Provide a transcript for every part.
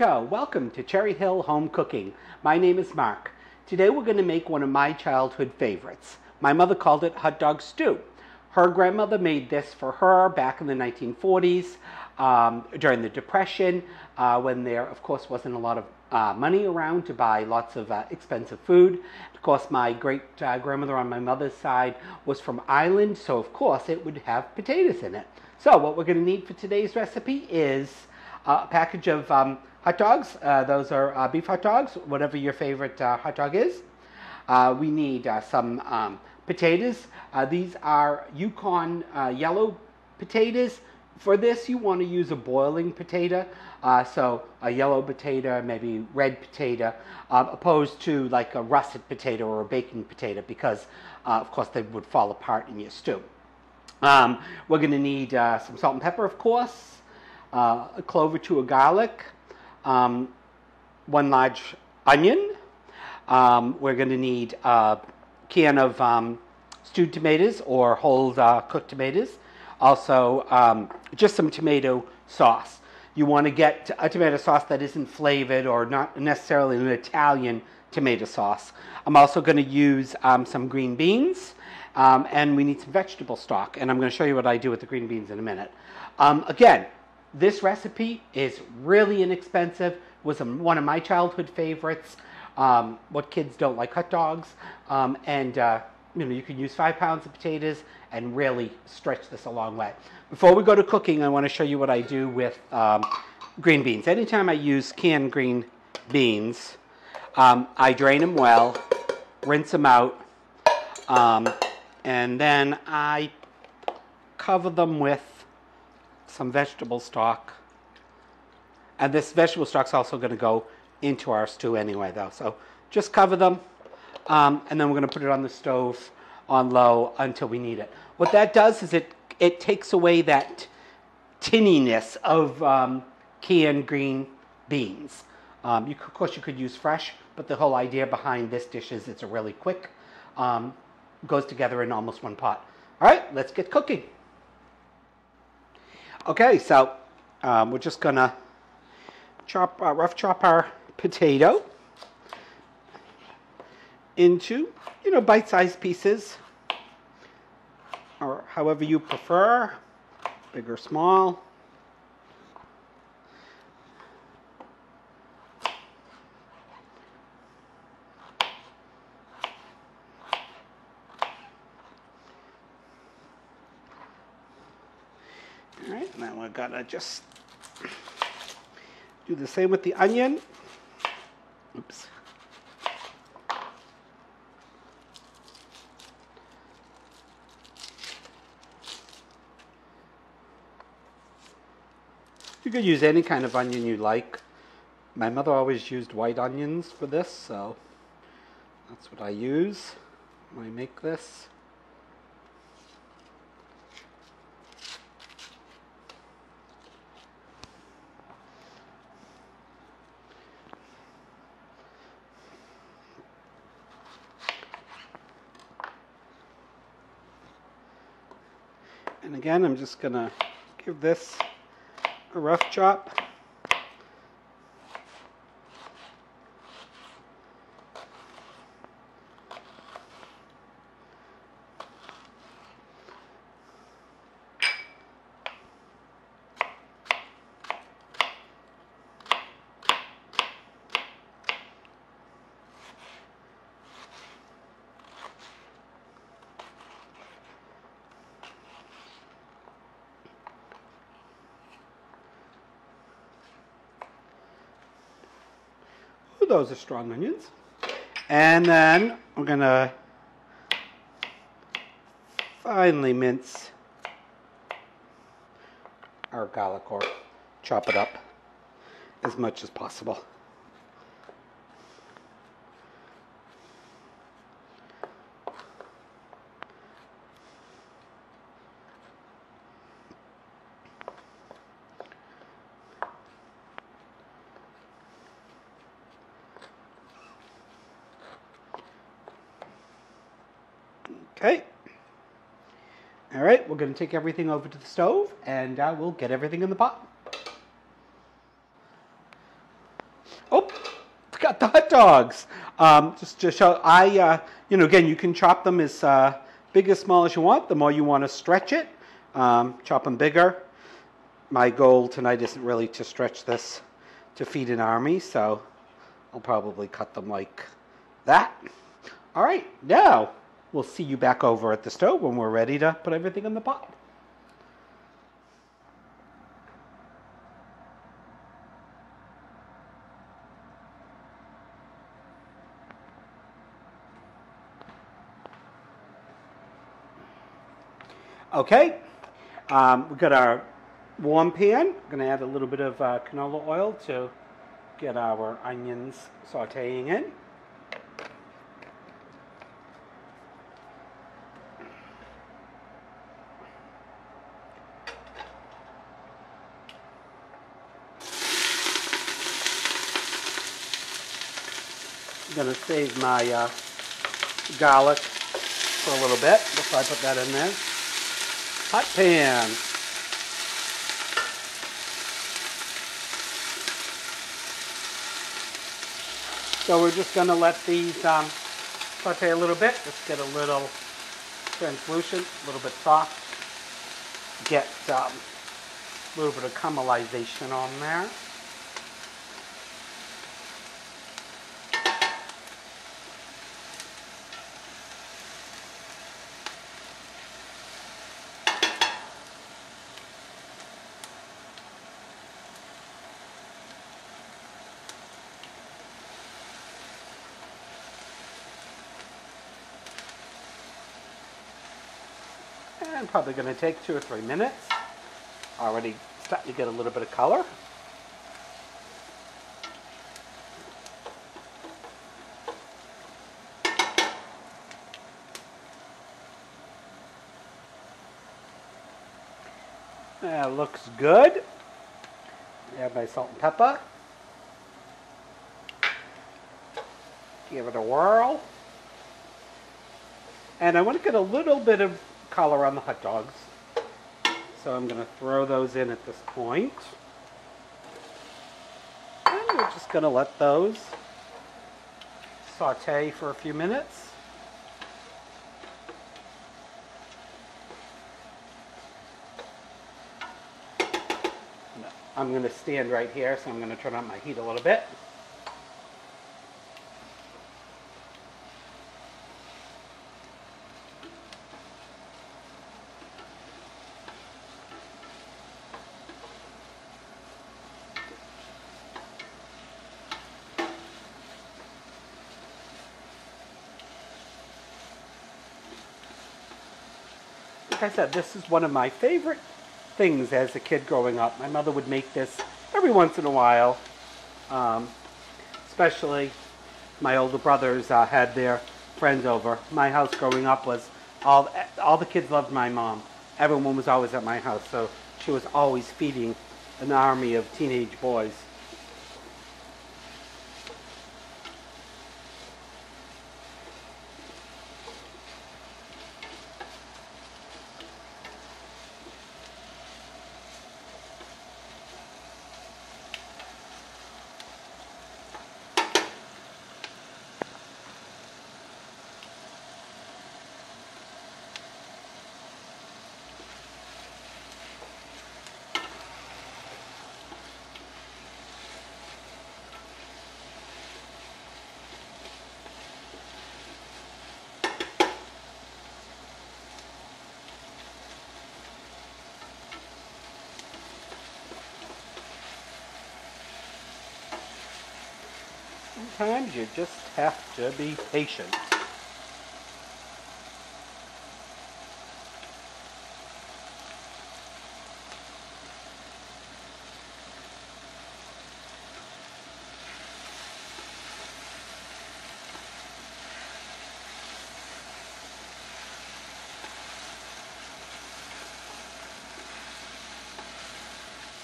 Welcome to Cherry Hill Home Cooking. My name is Mark. Today we're going to make one of my childhood favorites. My mother called it hot dog stew. Her grandmother made this for her back in the 1940s um, during the Depression uh, when there, of course, wasn't a lot of uh, money around to buy lots of uh, expensive food. Of course, my great uh, grandmother on my mother's side was from Ireland, so of course it would have potatoes in it. So what we're going to need for today's recipe is a package of um, hot dogs. Uh, those are uh, beef hot dogs, whatever your favorite uh, hot dog is. Uh, we need uh, some um, potatoes. Uh, these are Yukon yellow potatoes. For this, you want to use a boiling potato, so a yellow potato, maybe red potato, opposed to like a russet potato or a baking potato, because of course they would fall apart in your stew. Um, we're going to need some salt and pepper, of course, a clove or two of garlic, um, one large onion. Um, we're going to need a can of um, stewed tomatoes or whole uh, cooked tomatoes. Also, um, just some tomato sauce. You want to get a tomato sauce that isn't flavored or not necessarily an Italian tomato sauce. I'm also going to use um, some green beans. Um, and we need some vegetable stock. And I'm going to show you what I do with the green beans in a minute. Um, again, this recipe is really inexpensive, was a, one of my childhood favorites. Um, what kids don't like hot dogs. Um, and uh, you know, you can use five pounds of potatoes and really stretch this a long way. Before we go to cooking, I want to show you what I do with um, green beans. Anytime I use canned green beans, um, I drain them well, rinse them out, um, and then I cover them with some vegetable stock. And this vegetable stock is also going to go into our stew anyway, though. So just cover them, um, and then we're going to put it on the stove on low until we need it. What that does is it it takes away that tinniness of um, canned green beans. Um, you, of course, you could use fresh, but the whole idea behind this dish is it's a really quick, um, goes together in almost one pot. All right, let's get cooking. Okay, so um, we're just gonna chop, uh, rough chop our potato into, you know, bite-sized pieces, or however you prefer, big or small. Right, now we're gonna just do the same with the onion. Oops. You could use any kind of onion you like. My mother always used white onions for this, so that's what I use when I make this. And again, I'm just going to give this a rough chop. Those are strong onions. And then we're going to finely mince our garlic or chop it up as much as possible. Okay. All right, we're going to take everything over to the stove and uh, we'll get everything in the pot. Oh, forgot the hot dogs. Um, just to show, I, uh, you know, again, you can chop them as uh, big as small as you want. The more you want to stretch it, um, chop them bigger. My goal tonight isn't really to stretch this to feed an army, so I'll probably cut them like that. All right, now we'll see you back over at the stove when we're ready to put everything in the pot. Okay, um, we've got our warm pan. I'm going to add a little bit of uh, canola oil to get our onions sauteing in. Going to save my uh, garlic for a little bit before I put that in there. Hot pan. So we're just going to let these um, saute a little bit, just get a little translucent, a little bit soft, get um, a little bit of caramelization on there. And probably going to take two or three minutes. Already starting to get a little bit of color. That looks good. Add my salt and pepper. Give it a whirl. And I want to get a little bit of color on the hot dogs. So I'm going to throw those in at this point. And we're just going to let those saute for a few minutes. I'm going to stand right here, so I'm going to turn on my heat a little bit. Like I said, this is one of my favorite things as a kid growing up. My mother would make this every once in a while, um, especially my older brothers uh, had their friends over. My house growing up was all all the kids loved my mom. Everyone was always at my house, so she was always feeding an army of teenage boys. Sometimes you just have to be patient.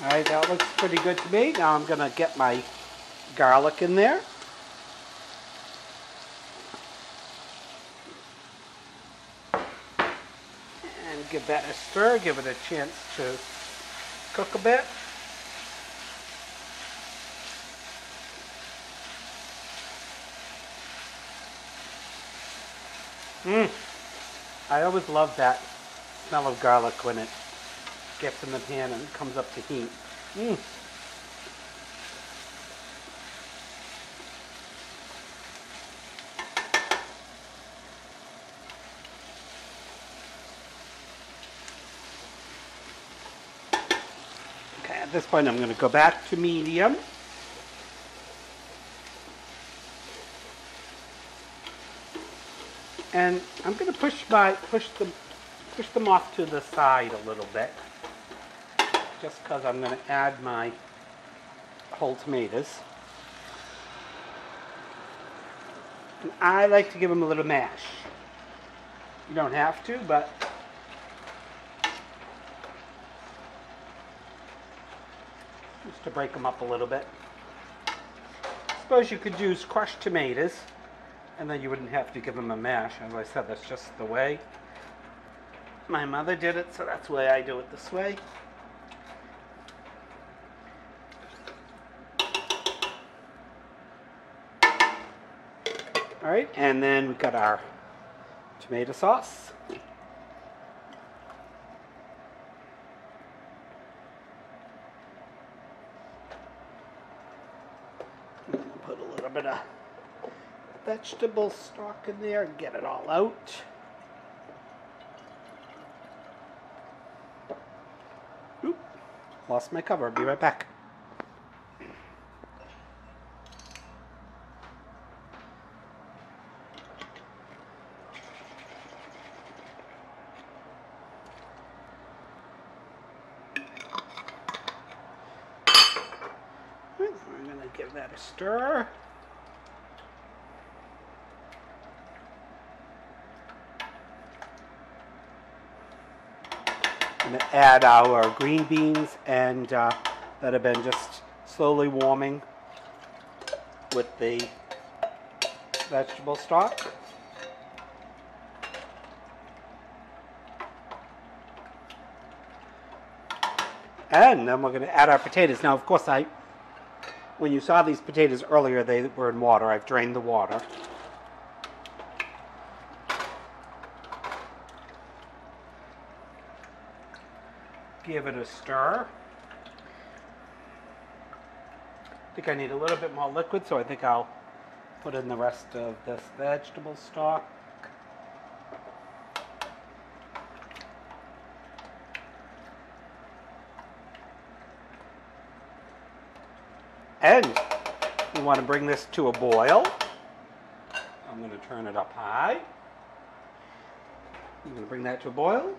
All right, that looks pretty good to me. Now I'm going to get my garlic in there. give that a stir, give it a chance to cook a bit. Mmm. I always love that smell of garlic when it gets in the pan and comes up to heat. Mmm. At this point I'm going to go back to medium. And I'm going to push my push them push them off to the side a little bit, just because I'm going to add my whole tomatoes. And I like to give them a little mash. You don't have to, but just to break them up a little bit. Suppose you could use crushed tomatoes and then you wouldn't have to give them a mash. As I said, that's just the way my mother did it, so that's the way I do it this way. All right, and then we've got our tomato sauce. Put a little bit of vegetable stock in there get it all out. Oop, lost my cover. Be right back. We're going to give that a stir. going to add our green beans and uh, that have been just slowly warming with the vegetable stock. And then we're going to add our potatoes. Now, of course, I, when you saw these potatoes earlier, they were in water. I've drained the water. Give it a stir. I think I need a little bit more liquid, so I think I'll put in the rest of this vegetable stock. And we want to bring this to a boil. I'm going to turn it up high. I'm going to bring that to a boil.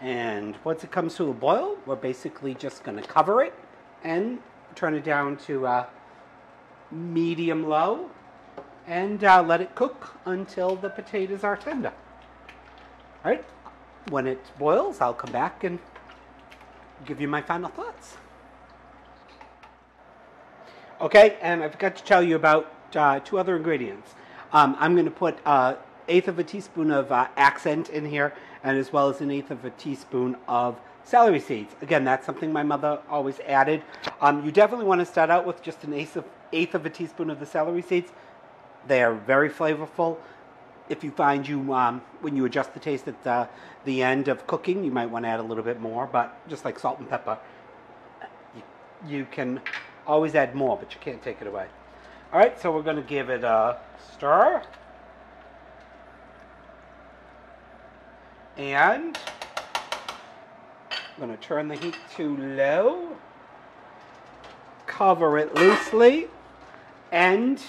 And once it comes to a boil, we're basically just going to cover it and turn it down to uh, medium low and uh, let it cook until the potatoes are tender. All right, when it boils, I'll come back and give you my final thoughts. Okay, and I forgot to tell you about uh, two other ingredients. Um, I'm going to put uh, eighth of a teaspoon of uh, accent in here, and as well as an eighth of a teaspoon of celery seeds. Again, that's something my mother always added. Um, you definitely want to start out with just an eighth of, eighth of a teaspoon of the celery seeds. They are very flavorful. If you find you, um, when you adjust the taste at the, the end of cooking, you might want to add a little bit more, but just like salt and pepper, you, you can always add more, but you can't take it away. All right, so we're going to give it a stir. And I'm going to turn the heat to low, cover it loosely, and,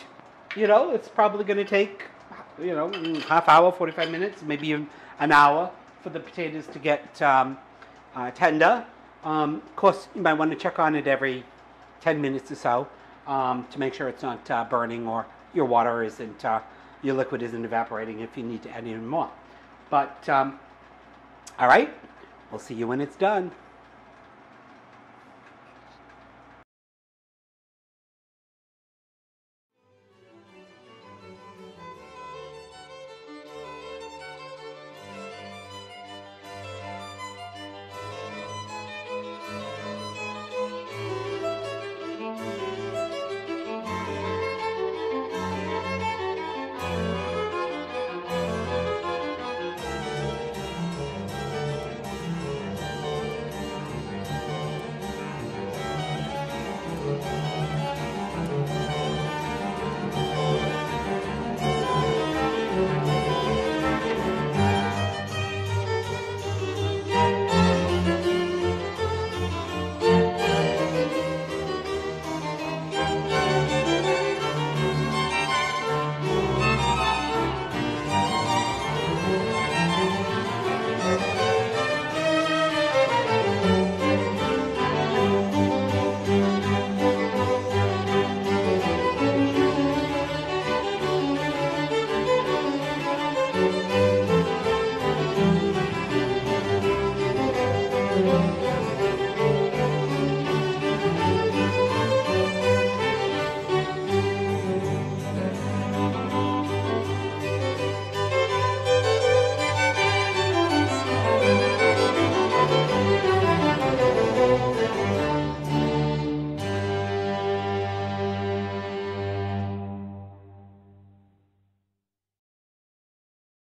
you know, it's probably going to take, you know, half hour, 45 minutes, maybe an hour for the potatoes to get um, uh, tender. Um, of course, you might want to check on it every 10 minutes or so um, to make sure it's not uh, burning or your water isn't, uh, your liquid isn't evaporating if you need to add any more. But um, all right, we'll see you when it's done.